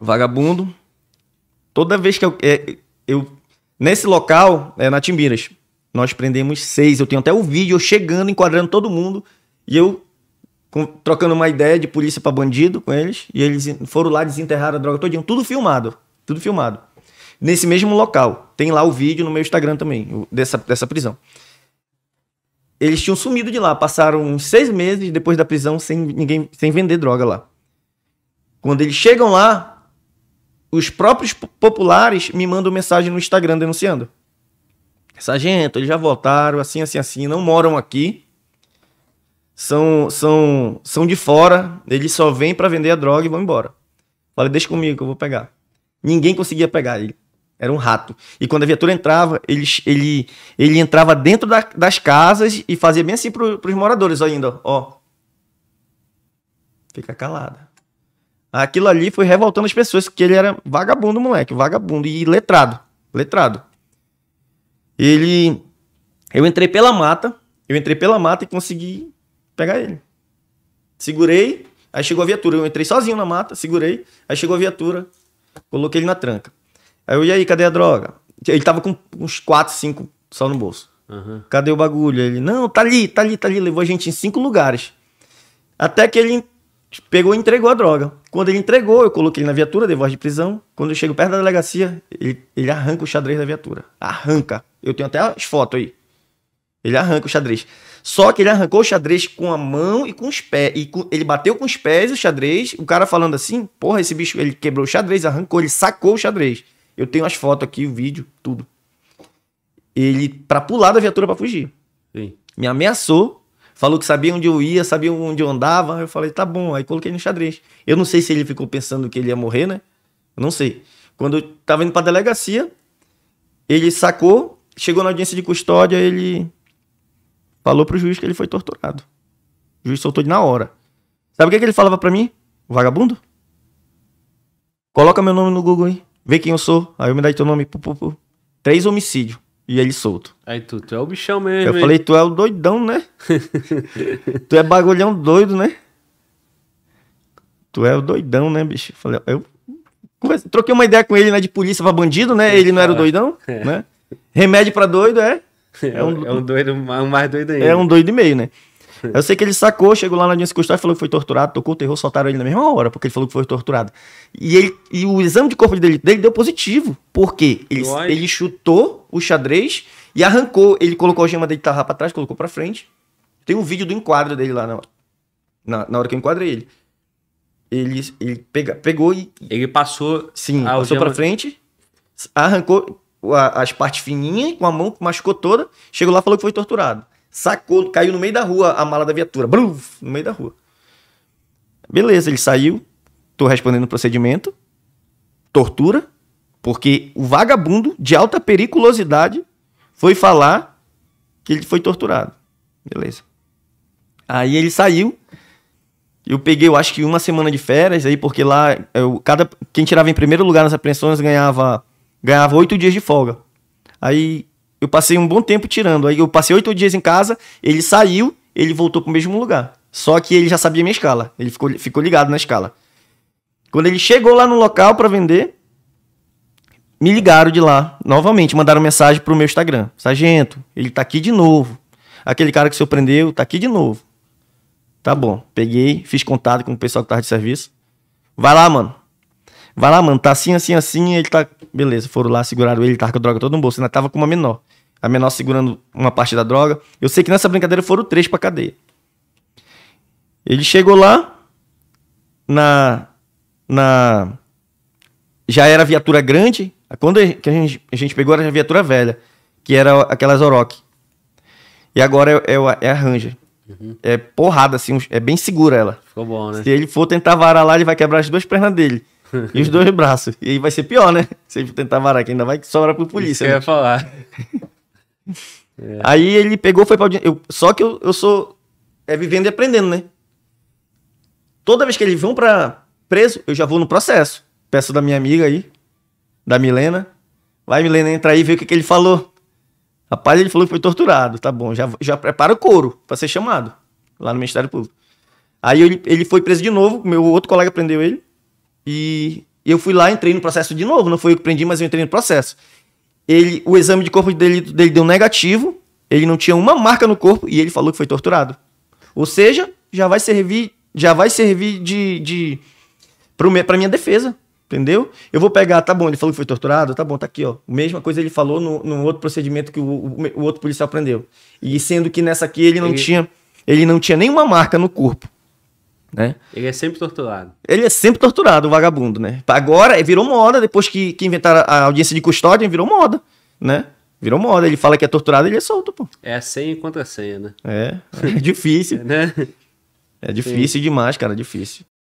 Vagabundo. Toda vez que eu, é, eu nesse local, é na Timbiras, nós prendemos seis. Eu tenho até o vídeo eu chegando, enquadrando todo mundo e eu com- trocando uma ideia de polícia pra bandido com eles e eles foram lá desenterrar a droga todinha, tudo filmado, tudo filmado. Nesse mesmo local, tem lá o vídeo no meu Instagram também dessa dessa prisão. Eles tinham sumido de lá, passaram uns seis meses depois da prisão sem ninguém, sem vender droga lá. Quando eles chegam lá, os próprios po- populares me mandam mensagem no Instagram denunciando. Sargento, eles já voltaram, assim, assim, assim, não moram aqui. São, são, são de fora, eles só vêm pra vender a droga e vão embora. Falei, deixa comigo que eu vou pegar. Ninguém conseguia pegar ele. Era um rato. E quando a viatura entrava, ele, ele, ele entrava dentro da- das casas e fazia bem assim pro, pros moradores ainda, ó. Fica calada. Aquilo ali foi revoltando as pessoas, que ele era vagabundo, moleque, vagabundo e letrado, letrado. Ele eu entrei pela mata, eu entrei pela mata e consegui pegar ele. Segurei, aí chegou a viatura, eu entrei sozinho na mata, segurei, aí chegou a viatura, coloquei ele na tranca. Aí eu, e aí, cadê a droga? Ele tava com uns 4, 5 só no bolso. Aham. Cadê o bagulho? Ele, não, tá ali, tá ali, tá ali. Levou a gente em cinco lugares. Até que ele pegou e entregou a droga. Quando ele entregou, eu coloquei ele na viatura, dei voz de prisão. Quando eu chego perto da delegacia, ele, ele arranca o xadrez da viatura. Arranca. Eu tenho até as fotos aí. Ele arranca o xadrez. Só que ele arrancou o xadrez com a mão e com os pés. E com- ele bateu com os pés o xadrez. O cara falando assim, porra, esse bicho, ele quebrou o xadrez, arrancou, ele sacou o xadrez. Eu tenho as fotos aqui, o vídeo, tudo. Ele, pra pular da viatura pra fugir Sim. me ameaçou, falou que sabia onde eu ia, sabia onde eu andava. Eu falei, tá bom. Aí coloquei no xadrez. Eu não sei se ele ficou pensando que ele ia morrer, né? Eu não sei. Quando eu tava indo pra delegacia, ele sacou, chegou na audiência de custódia, ele falou pro juiz que ele foi torturado. O juiz soltou ele na hora. Sabe o que, que ele falava pra mim? Vagabundo? Coloca meu nome no Google aí. Vê quem eu sou. Aí eu me dá teu nome. Pu, pu, pu. Três homicídios. E ele solto. Aí tu, tu é o bichão mesmo. Eu hein? falei, tu é o doidão, né? tu é bagulhão doido, né? Tu é o doidão, né, bicho? Falei, eu troquei uma ideia com ele, né, de polícia pra bandido, né? Ele não era o doidão, É. né? Remédio pra doido, é? É um, é um doido, um mais doido ainda. É um doido e meio, né? Eu sei que ele sacou, chegou lá na audiência custódia e falou que foi torturado, tocou o terror, soltaram ele na mesma hora, porque ele falou que foi torturado. E, ele, e o exame de corpo dele, dele deu positivo. Por quê? Ele, ele chutou o xadrez e arrancou. Ele colocou a gema dele tava pra trás, colocou pra frente. Tem um vídeo do enquadro dele lá na, hora- na, na hora que eu enquadrei ele. Ele, ele pega, pegou e, Ele passou. Sim, passou algema- pra frente, arrancou as partes fininhas com a mão, machucou toda, chegou lá e falou que foi torturado. Sacou, caiu no meio da rua a mala da viatura. Bruf, no meio da rua. Beleza, ele saiu. Tô respondendo o procedimento. Tortura. Porque o vagabundo de alta periculosidade foi falar que ele foi torturado. Beleza. Aí ele saiu. Eu peguei, eu acho que uma semana de férias aí, porque lá eu, cada, quem tirava em primeiro lugar nas apreensões ganhava ganhava oito dias de folga. Aí eu passei um bom tempo tirando. Aí eu passei oito dias em casa, ele saiu, ele voltou pro mesmo lugar. Só que ele já sabia minha escala. Ele ficou, ficou ligado na escala. Quando ele chegou lá no local pra vender, me ligaram de lá, novamente, mandaram mensagem pro meu Instagram. Sargento, ele tá aqui de novo. Aquele cara que senhor prendeu, tá aqui de novo. Tá bom. Peguei, fiz contato com o pessoal que tava de serviço. Vai lá, mano. Vai lá, mano. Tá assim, assim, assim. Ele tá. Beleza, foram lá, seguraram ele, tava com a droga toda no bolso. Ainda tava com uma menor. A menor segurando uma parte da droga. Eu sei que nessa brincadeira foram três pra cadeia. Ele chegou lá. Na. Na. Já era viatura grande. Quando a gente, a gente pegou era a viatura velha. Que era aquelas Oroch. E agora é, é, é a Ranger. É porrada, assim. É bem segura ela. Ficou bom, né? Se ele for tentar varar lá, ele vai quebrar as duas pernas dele. e os dois braços. E aí vai ser pior, né? Se ele tentar varar, que ainda vai sobrar pro Isso polícia. eu né? ia falar. Aí ele pegou, foi pra audiência. Eu, só que eu, eu sou. É vivendo e aprendendo, né? Toda vez que eles vão pra preso, eu já vou no processo. Peço da minha amiga aí, da Milena. Vai, Milena, entra aí e vê o que, que ele falou. Rapaz, ele falou que foi torturado. Tá bom, já, já prepara o couro pra ser chamado lá no Ministério Público. Aí ele, ele foi preso de novo, meu outro colega prendeu ele. E Eu fui lá, entrei no processo de novo. Não foi eu que prendi, mas eu entrei no processo. Ele, o exame de corpo dele, dele deu negativo. Ele não tinha uma marca no corpo e ele falou que foi torturado. Ou seja, já vai servir, já vai servir de, de para minha defesa. Entendeu? Eu vou pegar, tá bom, ele falou que foi torturado, tá bom, tá aqui, ó. Mesma coisa ele falou no, no outro procedimento que o, o, o, outro policial prendeu. E sendo que nessa aqui ele não tinha, ele não tinha nenhuma marca no corpo. Né? Ele é sempre torturado. Ele é sempre torturado, o vagabundo, né? Agora virou moda, depois que, que inventaram a audiência de custódia, virou moda, né? Virou moda. Ele fala que é torturado, ele é solto, pô. É a senha contra a senha, né? É, é difícil. né? É difícil Sim. demais, cara, difícil.